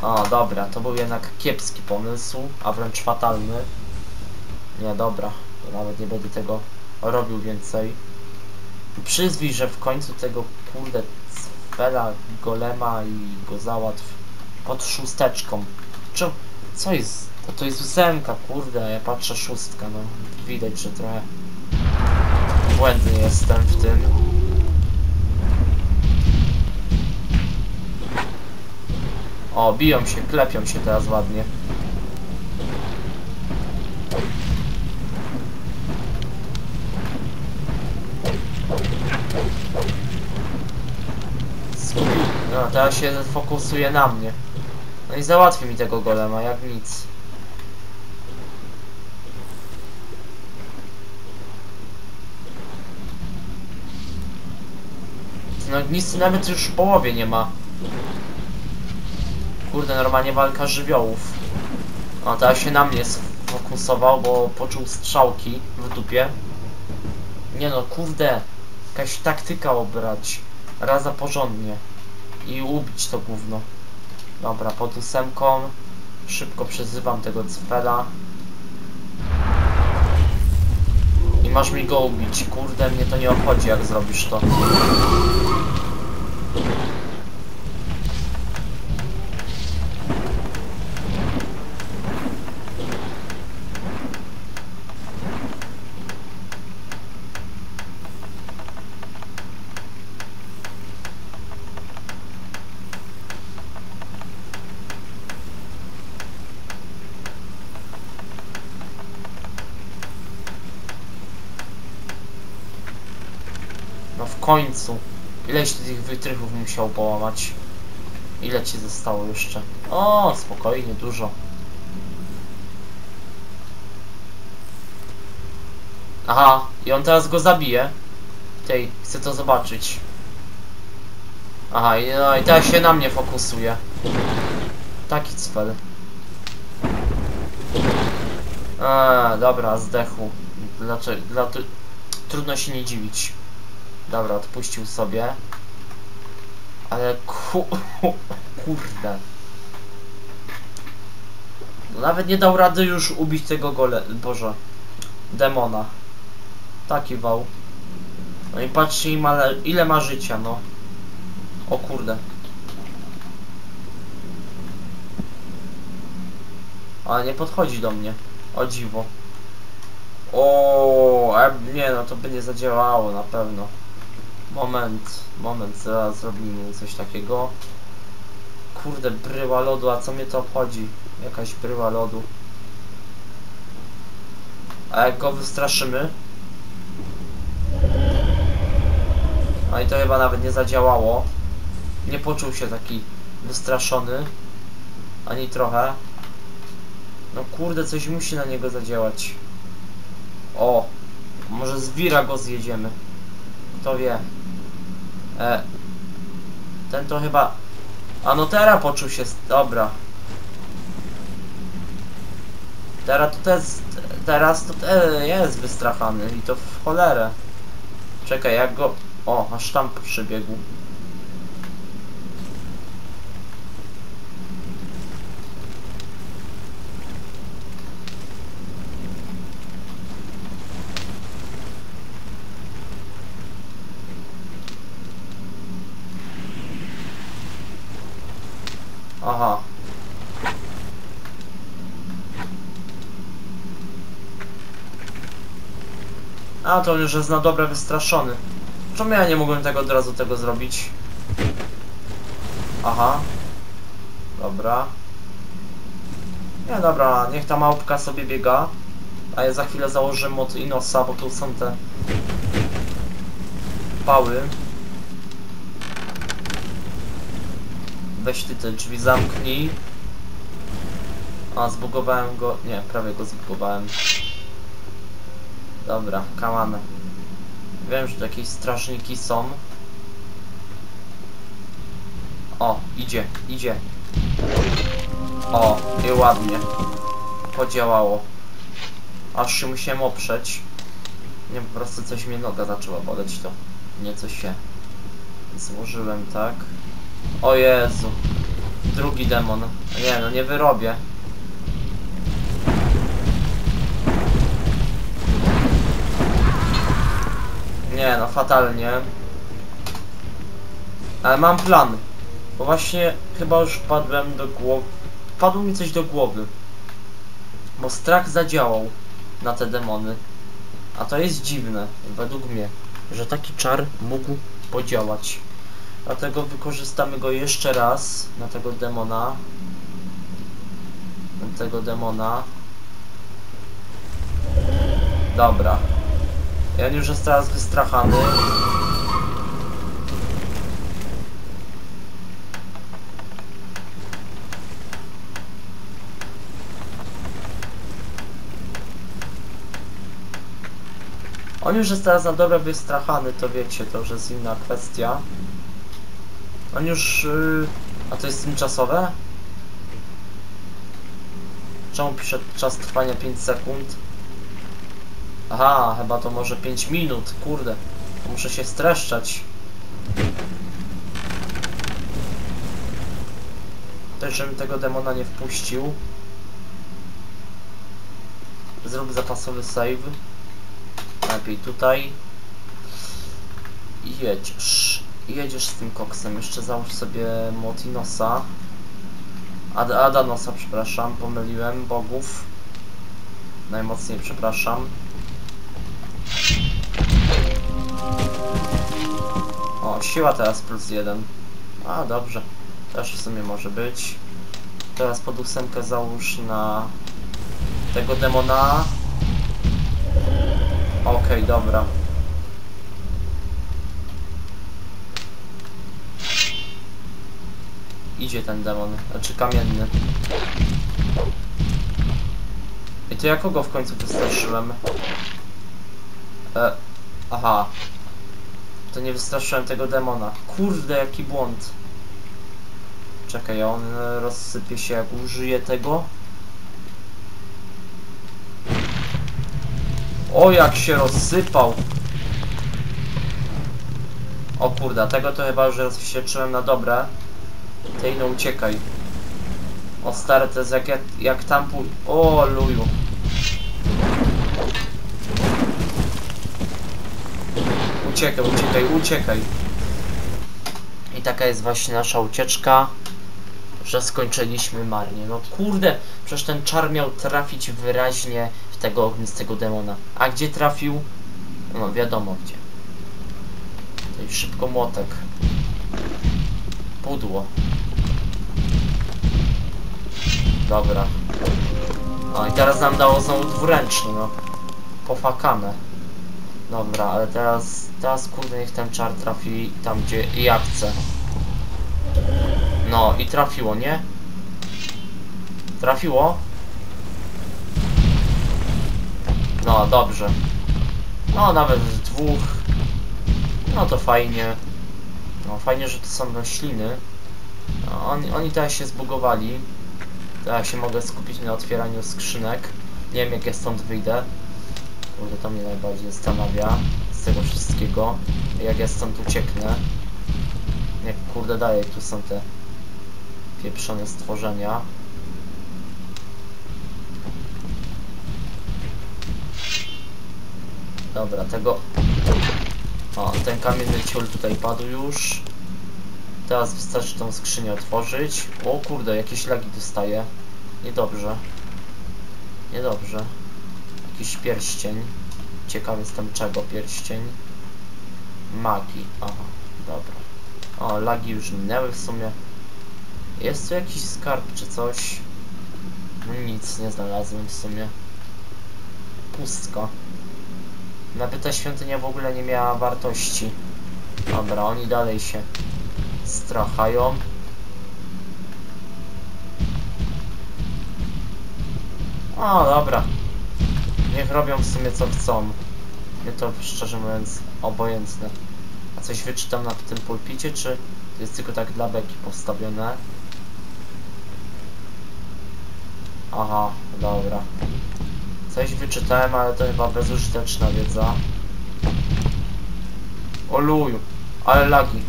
O, dobra, to był jednak kiepski pomysł, a wręcz fatalny. Nie, dobra, to nawet nie będę tego robił więcej. Przyzwij, że w końcu tego kurde cfela, golema i go załatw pod szósteczką. Czy, co jest? To, to jest ósemka, kurde, ja patrzę szóstka, no. Widać, że trochę błędny jestem w tym. O, biją się, klepią się teraz ładnie. Skupił. No, teraz się fokusuje na mnie. No i załatwi mi tego golema, jak nic. No nic nawet już w połowie nie ma. Kurde, normalnie walka żywiołów. No teraz się na mnie sfokusował, bo poczuł strzałki w dupie. Nie no, kurde. Jakaś taktyka obrać. Raza porządnie. I ubić to gówno. Dobra, pod ósemką. Szybko przyzywam tego cfela. I masz mi go ubić. Kurde, mnie to nie obchodzi jak zrobisz to. Końcu. Ileś ty tych wytrychów musiał połamać? Ile ci zostało jeszcze? O, spokojnie, dużo. Aha, i on teraz go zabije. Tej, chcę to zobaczyć. Aha, i, no, i teraz się na mnie fokusuje. Taki cfel. A, dobra, zdechł. Dlaczego? Dla, trudno się nie dziwić. Dobra, odpuścił sobie. Ale ku... kurde. No Nawet nie dał rady już ubić tego gole... Boże. Demona. Taki wał. No i patrzcie ile ma życia, no. O kurde. Ale nie podchodzi do mnie. O dziwo. O, e, nie no, to by nie zadziałało na pewno. Moment, moment, zaraz zrobimy coś takiego. Kurde, bryła lodu, a co mnie to obchodzi? Jakaś bryła lodu. A jak go wystraszymy? No i to chyba nawet nie zadziałało. Nie poczuł się taki wystraszony. Ani trochę. No kurde, coś musi na niego zadziałać. O! Może z Wira go zjedziemy. Kto wie. E, ten to chyba... A no teraz poczuł się... Dobra. Teraz to jest... Teraz to te jest wystrachany i to w cholerę. Czekaj, jak go... O, aż tam przybiegł. Aha. A, to on już jest na dobre wystraszony. Czemu ja nie mogłem tego od razu tego zrobić? Aha. Dobra. Nie, dobra, niech ta małpka sobie biega. A ja za chwilę założę mod Inosa, bo tu są te pały. Weź ty te drzwi zamknij. A, zbugowałem go. Nie, prawie go zbugowałem. Dobra, kamamy. Wiem, że tu jakieś strażniki są. O, idzie, idzie. O, i ładnie. Podziałało. Aż się musiałem oprzeć. Nie, po prostu coś mnie noga zaczęła boleć to. Nieco się złożyłem, tak? O Jezu. Drugi demon. Nie, no nie wyrobię. Nie, no fatalnie. Ale mam plan. Bo właśnie chyba już wpadłem do głowy. Padło mi coś do głowy. Bo strach zadziałał na te demony. A to jest dziwne, według mnie, że taki czar mógł podziałać. Dlatego wykorzystamy go jeszcze raz na tego demona. Na tego demona. Dobra. On już jest teraz wystrachany. On już jest teraz na dobre wystrachany, to wiecie, to już jest inna kwestia. On już... Yy... A to jest tymczasowe? Czemu pisze czas trwania 5 sekund? Aha, chyba to może 5 minut, kurde. Muszę się streszczać. Też, żebym tego demona nie wpuścił. Zrób zapasowy save. Lepiej tutaj. I jedziesz. I jedziesz z tym koksem. Jeszcze załóż sobie Motinosa. Ad Adanosa, przepraszam, pomyliłem. Bogów. Najmocniej przepraszam. O, siła teraz plus jeden. A, dobrze. Też w sumie może być. Teraz pod ósemkę załóż na tego demona. Okej, dobra. Idzie ten demon, znaczy kamienny. I to ja kogo w końcu wystraszyłem? E, aha. To nie wystraszyłem tego demona. Kurde, jaki błąd. Czekaj, on e, rozsypie się jak użyję tego. O, jak się rozsypał. O kurde, tego to chyba już rozwścieczyłem na dobre. Tej no uciekaj. O stary, to jest jak, jak, jak tam pój... O luju. Uciekaj, uciekaj, uciekaj. I taka jest właśnie nasza ucieczka. Że skończyliśmy marnie. No kurde, przecież ten czar miał trafić wyraźnie w tego ognistego demona. A gdzie trafił? No wiadomo gdzie. Tutaj szybko młotek. Pudło. Dobra. No i teraz nam dało znowu dwuręczny, no. Pofakane. Dobra, ale teraz, teraz kurde niech ten czar trafi tam gdzie ja chcę. No i trafiło, nie? Trafiło? No, dobrze. No, nawet z dwóch. No to fajnie. No, fajnie, że to są rośliny. No, oni, oni teraz się zbugowali. Teraz się mogę skupić na otwieraniu skrzynek. Nie wiem, jak ja stąd wyjdę. Kurde, to mnie najbardziej zastanawia z tego wszystkiego. Jak ja stąd ucieknę. Jak kurde daje, tu są te pieprzone stworzenia. Dobra, tego... O, ten kamienny ciul tutaj padł już. Teraz wystarczy tą skrzynię otworzyć. O kurde, jakieś lagi dostaję. Niedobrze. Niedobrze. Jakiś pierścień. Ciekawy jestem czego pierścień. Magii. Aha, dobra. O, lagi już minęły w sumie. Jest tu jakiś skarb czy coś? Nic nie znalazłem w sumie. Pustko. Nabyta świątynia w ogóle nie miała wartości. Dobra, oni dalej się strachają. O, dobra. Niech robią w sumie co chcą. Mnie to szczerze mówiąc obojętne. A coś wyczytam na tym pulpicie, czy to jest tylko tak dla beki postawione? Aha, dobra. Coś wyczytałem, ale to chyba bezużyteczna wiedza. Oluju, ale lagi.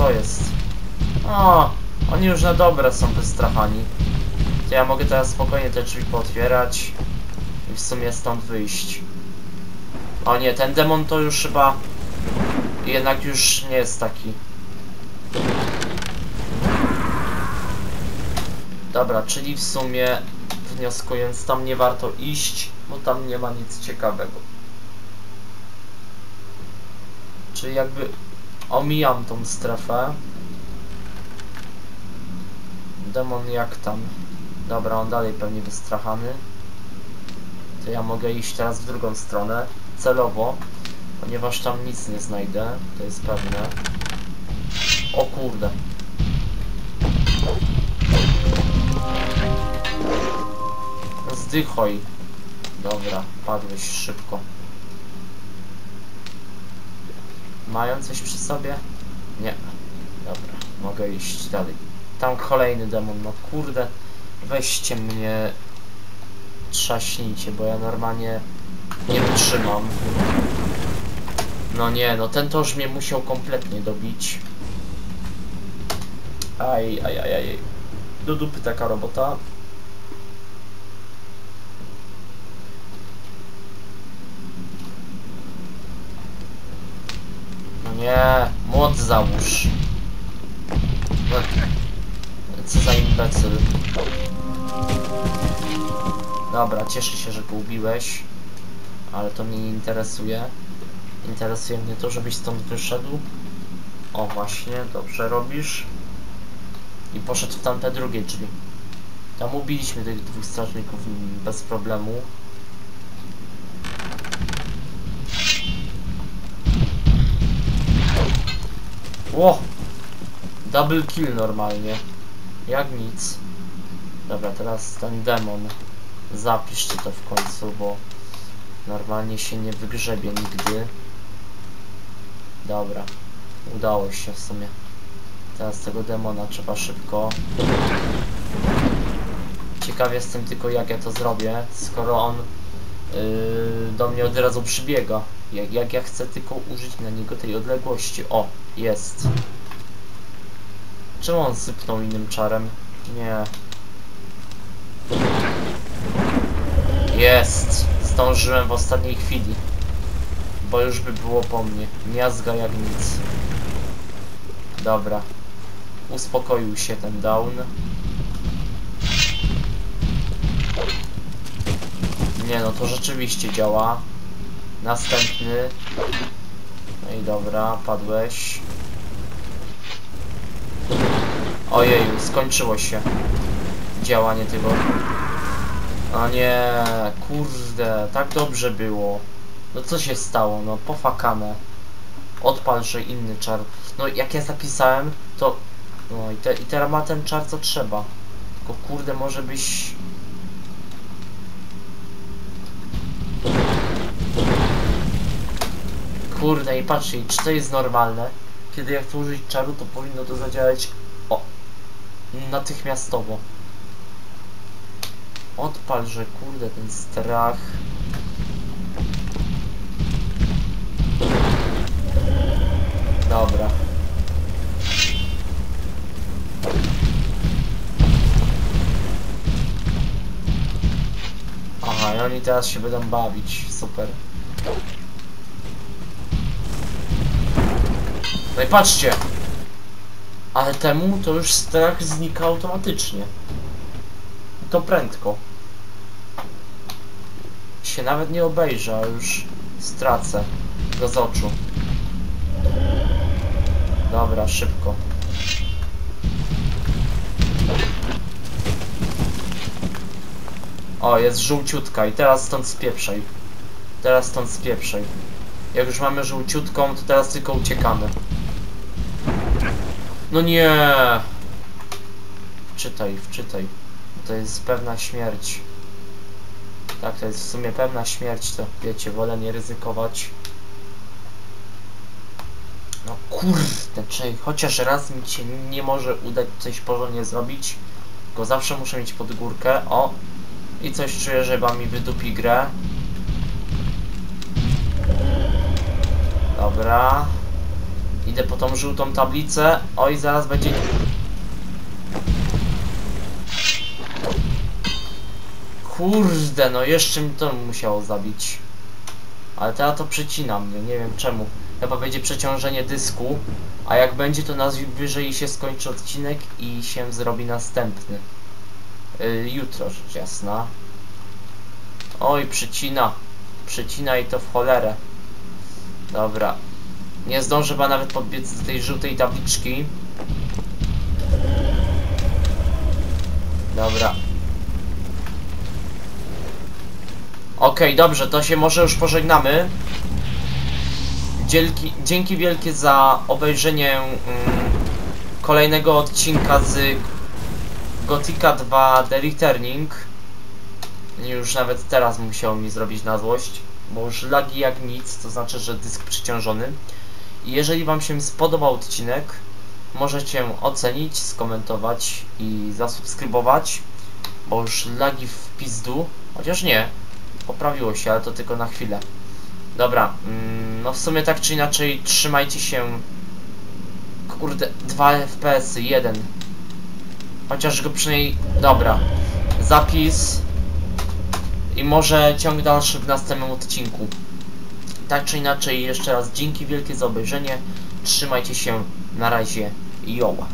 Co jest? O, oni już na dobre są wystrachani. To ja mogę teraz spokojnie te drzwi pootwierać i w sumie stąd wyjść. O nie, ten demon to już chyba jednak już nie jest taki. Dobra, czyli w sumie wnioskując tam nie warto iść, bo tam nie ma nic ciekawego. Czyli jakby omijam tą strefę. Demon jak tam? Dobra, on dalej pewnie wystrachany. To ja mogę iść teraz w drugą stronę, celowo, ponieważ tam nic nie znajdę, to jest pewne. O kurde. Zdychoj. Dobra, padłeś szybko. Mają coś przy sobie? Nie. Dobra, mogę iść dalej. Tam kolejny demon, no kurde. Weźcie mnie trzaśnijcie, bo ja normalnie nie wytrzymam. No nie, no ten to już mnie musiał kompletnie dobić. Aj, aj, aj, aj. Do dupy taka robota. No nie, młot załóż. Co za imbecyl. Dobra, cieszę się, że go ubiłeś, ale to mnie nie interesuje. Interesuje mnie to, żebyś stąd wyszedł. O, właśnie, dobrze robisz. I poszedł w tamte drugie drzwi. Tam ubiliśmy tych dwóch strażników bez problemu. Ło! Double kill normalnie. Jak nic. Dobra, teraz ten demon. Zapiszcie to w końcu, bo normalnie się nie wygrzebie nigdy. Dobra, udało się w sumie. Teraz tego demona trzeba szybko. Ciekaw jestem tylko jak ja to zrobię, skoro on yy, do mnie od razu przybiega. Jak, jak ja chcę tylko użyć na niego tej odległości. O, jest. Czemu on sypnął innym czarem? Nie. Jest! Zdążyłem w ostatniej chwili. Bo już by było po mnie. Miazga jak nic. Dobra. Uspokoił się ten down. Nie no, to rzeczywiście działa. Następny. No i dobra, padłeś. Ojeju, skończyło się działanie tego. A nie, kurde, tak dobrze było. No co się stało, no pofakane. Odpal, że inny czar. No jak ja zapisałem, to... No i, te, i teraz ma ten czar co trzeba. Tylko kurde, może byś... Kurde, i patrzcie, czy to jest normalne? Kiedy ja chcę użyć czaru, to powinno to zadziałać... O! Natychmiastowo. Odpal, że kurde, ten strach... Dobra. Aha, i oni teraz się będą bawić. Super. No patrzcie! Ale temu to już strach znika automatycznie. To prędko. Się nawet nie obejrzę, a już stracę go z oczu. Dobra, szybko. O, jest żółciutka i teraz stąd spieprzaj. Teraz stąd spieprzaj. Jak już mamy żółciutką, to teraz tylko uciekamy. No nie! Wczytaj, wczytaj. To jest pewna śmierć. Tak, to jest w sumie pewna śmierć, to wiecie, wolę nie ryzykować. No kurde, czy chociaż raz mi się nie może udać coś porządnie zrobić, tylko zawsze muszę mieć pod górkę. O! I coś czuję, że chyba mi wydupi grę. Dobra. Idę po tą żółtą tablicę. Oj, zaraz będzie... Kurde, no jeszcze mi to musiało zabić. Ale teraz to przecina mnie, nie wiem czemu. Chyba będzie przeciążenie dysku, a jak będzie to najwyżej się skończy odcinek i się zrobi następny. Yy, jutro, rzecz jasna. Oj, przycina. Przycina i to w cholerę. Dobra. Nie zdążę chyba nawet podbiec do tej żółtej tabliczki. Dobra. Okej, dobrze, to się może już pożegnamy. Dzięki, dzięki wielkie za obejrzenie mm, kolejnego odcinka z Gothica 2 The Returning. Już nawet teraz musiał mi zrobić na złość, bo już lagi jak nic, to znaczy, że dysk przyciążony. Jeżeli Wam się spodobał odcinek, możecie ocenić, skomentować i zasubskrybować, bo już lagi w pizdu, chociaż nie, poprawiło się, ale to tylko na chwilę. Dobra, mm, no w sumie tak czy inaczej trzymajcie się. Kurde, 2 FPS, 1. Chociaż go przynajmniej. Dobra. Zapis. I może ciąg dalszy w następnym odcinku. Tak czy inaczej, jeszcze raz dzięki wielkie za obejrzenie. Trzymajcie się. Na razie. Joła.